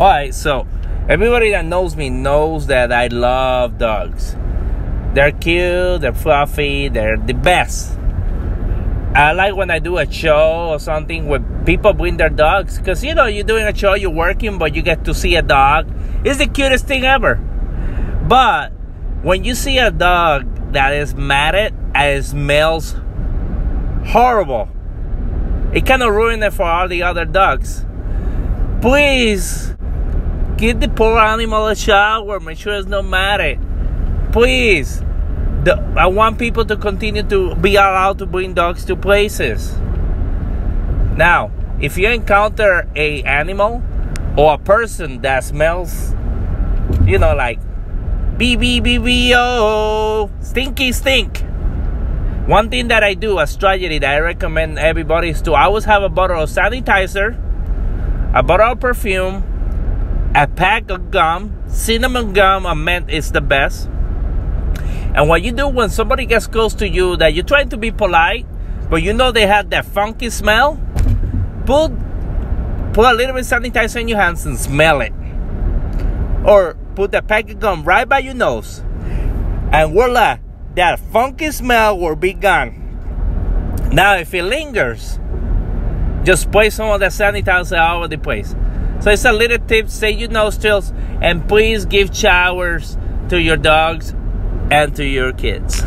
All right, so everybody that knows me knows that I love dogs. They're cute, they're fluffy, they're the best. I like when I do a show or something where people bring their dogs because you know you're doing a show, you're working, but you get to see a dog. It's the cutest thing ever. But when you see a dog that is matted and smells horrible, it kind of ruins it for all the other dogs. Please give the poor animal a shower. Make sure it's not matted. Please the, I want people to continue to be allowed to bring dogs to places. Now, if you encounter a animal or a person that smells, you know, like BBBBO, oh, stinky stink. One thing that I do, a strategy that I recommend everybody is to always have a bottle of sanitizer, a bottle of perfume, a pack of gum. Cinnamon gum, I meant is the best and what you do when somebody gets close to you that you're trying to be polite, but you know they have that funky smell, put put a little bit of sanitizer in your hands and smell it. Or put the pack of gum right by your nose. And voila, that funky smell will be gone. Now if it lingers, just spray some of the sanitizer all over the place. So it's a little tip, say your nostrils, and please give showers to your dogs and to your kids.